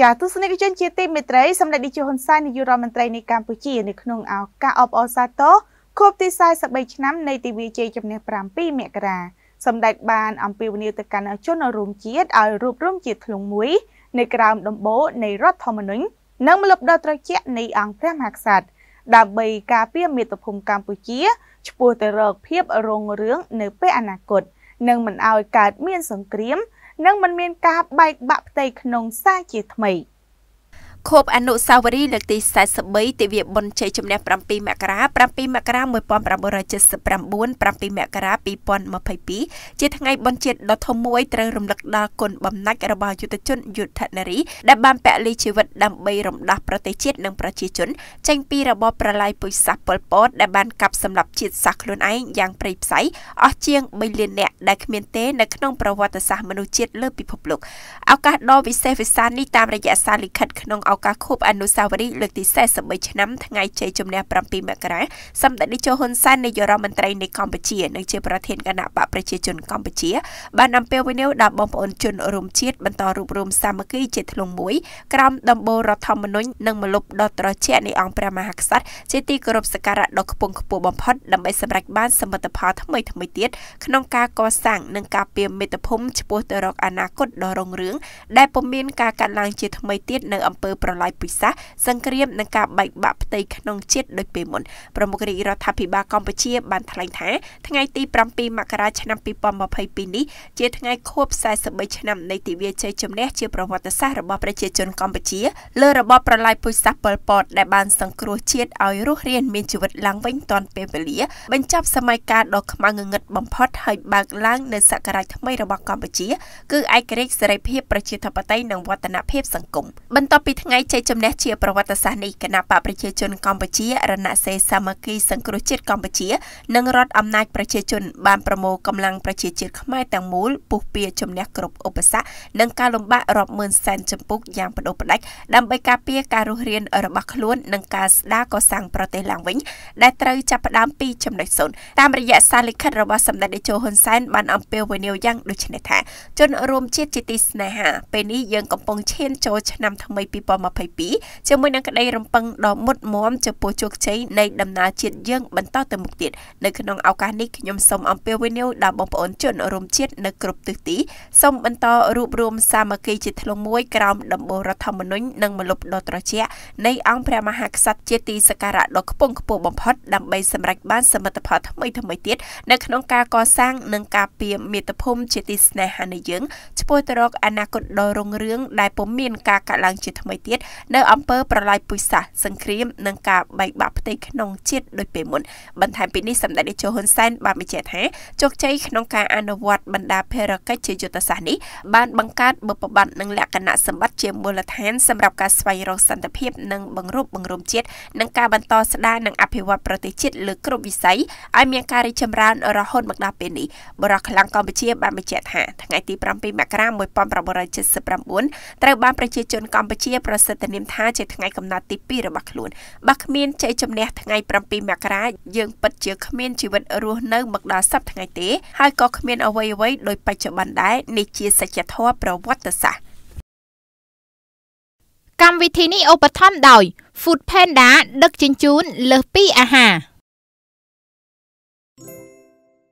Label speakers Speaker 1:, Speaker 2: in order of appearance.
Speaker 1: ចាទស្សនិកជនជាទីមេត្រីសម្ដេចនាយកហ៊ុនសែននាយករដ្ឋមន្ត្រីនៃកម្ពុជានៅក្នុងឱកាសអបអរសាទរខួបទី43ឆ្នាំនៃទិវាជ័យជំនះ7មករាសម្ដេចបានអំពាវនាវទៅកាន់ជនរួមជាតិឲ្យរួបរวมជាធ្លុងមួយនៃក្រោមដំបូលនៃរដ្ឋធម្មនុញ្ញនិងមលុបដ៏ត្រជាក់នៃអង្គព្រះមហាក្សត្រដើម្បីការពារមាតុភូមិកម្ពុជាឆ្ពោះទៅរកភាពរុងរឿងនៅពេលអនាគតនិងមិនឲ្យកើតមានសង្គ្រាម និងមិនមានការបែកបាក់ផ្ទៃក្នុងសាជាថ្មី។
Speaker 2: ខូបអនុសាវរីយ៍លើកទី43ទិវាបុណ្យជ័យជំនះ7មករា7មករា1979 7មករា2022ជាថ្ងៃបុណ្យជាតិដ៏ធំមួយត្រូវរំលឹកដល់គុណបំណាច់របស់យុទ្ធជនយុទ្ធនារីដែលបានពលីជីវិតដើម្បីរំដោះប្រទេសជាតិនិងប្រជាជនចេញពីរបបប្រល័យពូជសាសន៍ប៉ុលពតដែលបានកាប់សម្លាប់ជាតិសាសន៍ខ្លួនឯងយ៉ាងព្រៃផ្សៃអស់ជាង3លាននាក់ដែលគ្មានទេនៅក្នុងប្រវត្តិសាស្ត្រមនុស្សជាតិលើពិភពលោកឱកាសដ៏វិសេសវិសាលនេះតាមរយៈសារលិខិតក្នុងឱកាសខួបអនុស្សាវរីយ៍លើកទី43ឆ្នាំថ្ងៃជ័យជំនះ7មករាសម្ដេចនាយកហ៊ុនសែននាយករដ្ឋមន្ត្រីនៃកម្ពុជានិងជាប្រធានគណៈបកប្រជាជនកម្ពុជាបានអំពាវនាវដល់បងប្អូនជនរួមជាតិបន្តរួបរวมសាមគ្គីជាធ្លុងមួយក្រោមដំបូលរដ្ឋធម្មនុញ្ញនិងមលុបដ៏ត្រជាក់នៃអង្គព្រះមហាក្សត្រជាទីគោរពសក្ការៈដ៏ខ្ពង់ខ្ពស់បំផុតដើម្បីសម្រេចបានសមិទ្ធផលថ្មីថ្មីទៀតក្នុងការកសាងនិងការពារមេត្តាភូមិឆ្ពោះទៅរកអនាគតដ៏រុងរឿងដែលពុំមានការកាត់ឡើងជាថ្មីទៀតនៅអំពើប្រល័យពិសាសង្គ្រាមនិងការបែកបាក់ផ្ទៃក្នុងជាតិដូចពេលមុនប្រមុខរាជរដ្ឋាភិបាលកម្ពុជាបានថ្លែងថាថ្ងៃទី7មករាឆ្នាំ2022នេះជាថ្ងៃខួប43ឆ្នាំនៃទិវាជ័យជំនះជាប្រវត្តិសាស្ត្ររបស់ប្រជាជនកម្ពុជាលើរបបប្រល័យពូជសាសន៍ប៉ុលពតដែលបានសង្គ្រោះជាតិឲ្យរស់រានមានជីវិតឡើងវិញទាន់ពេលវេលា បញ្ចប់សម័យកាលដ៏ខ្មៅងងឹតបំផុតហើយបើកឡើងនៅសក្ការៈថ្មីរបស់កម្ពុជា គឺឯករាជ្យសេរីភាពប្រជាធិបតេយ្យនិងវឌ្ឍនភាពសង្គមបន្ទាប់ពីថ្ងៃជ័យជំនះជាប្រវត្តិសាស្ត្រនេះគណៈបកប្រជាជនកម្ពុជារណសេសាមគ្គីសង្គ្រោះជាតិកម្ពុជា និងរដ្ឋអំណាចប្រជាជនបានប្រមូលកម្លាំងប្រជាជាតិខ្មែរទាំងមូលពុះពៀជំនះគ្រប់ឧបសគ្គនិងការលំបាករាប់ម៉ឺនសែនចម្ពុកយ៉ាងបដិបដាច់ដើម្បីការពារការរស់រានរបស់ខ្លួននិងការស្ដារកសាងប្រទេសឡើងវិញដែលត្រូវចាប់ផ្ដើមពីចំណុចសូន្យតាមរយៈសារលិខិតរបស់សម្ដេចតេជោហ៊ុនសែនបានអំពាវនាវយ៉ាងដូចនេះថាជនរួមជាតិជាទីស្នេហាពេលនេះយើងកំពុងឈានចូលឆ្នាំថ្មី2022ជាមួយនឹងក្តីរំពឹងដ៏មុតមមចំពោះជោគជ័យនៃដំណើរជាតិយើងបន្តទៅមុខទៀតនៅក្នុងឱកាសនេះខ្ញុំសូមអំពាវនាវដល់បងប្អូនជនរួមជាតិនៅគ្រប់ទិសទីសូមបន្តរួបរวมសាមគ្គីជាធ្លុងមួយក្រោមដំបូលរដ្ឋធម្មនុញ្ញនិងមលុបដ៏ត្រជាក់នៃអង្គព្រះមហាក្សត្រជាទីសក្ការៈដ៏ខ្ពង់ខ្ពស់បំផុតដើម្បីសម្រេចបានសមិទ្ធផលថ្មីថ្មីទៀតនៅក្នុងការកសាងនិងការពារមាតុភូមិជាទីស្នេហានៃយើងឆ្ពោះទៅរកអនាគតដ៏រុងរឿងដែលពុំមានការកាត់ឡើងជាថ្មីទៀតនៅអំពើប្រល័យពូជសាសន៍សង្គ្រាមនិងការបែកបាក់ផ្ទៃក្នុងជាតិដូចពេលមុនបន្ថែមពីនេះសម្ដេចនាយកហ៊ុនសែនបានបញ្ជាក់ថាជោគជ័យក្នុងការអនុវត្តបណ្ដាភារកិច្ចជាយុទ្ធសាស្ត្រនេះបានបង្កើតបុព្វបត្តិនិងលក្ខណៈសម្បត្តិជាមូលដ្ឋានសម្រាប់ការស្វែងរកសន្តិភាពនិងបង្រួបបង្រួមជាតិនិងការបន្តស្ដារនិងអភិវឌ្ឍប្រទេសជាតិលើគ្រប់វិស័យឲ្យមានការរីកចម្រើនរហូតមកដល់ពេលនេះបរិះខ្លាំងកម្ពុជាបានបញ្ជាក់ថាថ្ងៃទី7មករា1979ត្រូវបានប្រជាជនកម្ពុជាប្រសិទ្ធនាមថាជាថ្ងៃកំណត់ទី2របស់ខ្លួនបើគ្មានជ័យជំនះថ្ងៃ7មករាយើងពិតជាគ្មានជីវិតរស់នៅមកដល់សប្តាហ៍ថ្ងៃទេហើយក៏គ្មានអ្វីអ្វីដោយបច្ចុប្បន្នដែរនេះជាសច្ចធម៌ប្រវត្តិសាស្ត្រ
Speaker 3: កម្មវិធីនេះឧបត្ថម្ភដោយ Food Panda ដឹកជញ្ជូនលើសពីអាហារ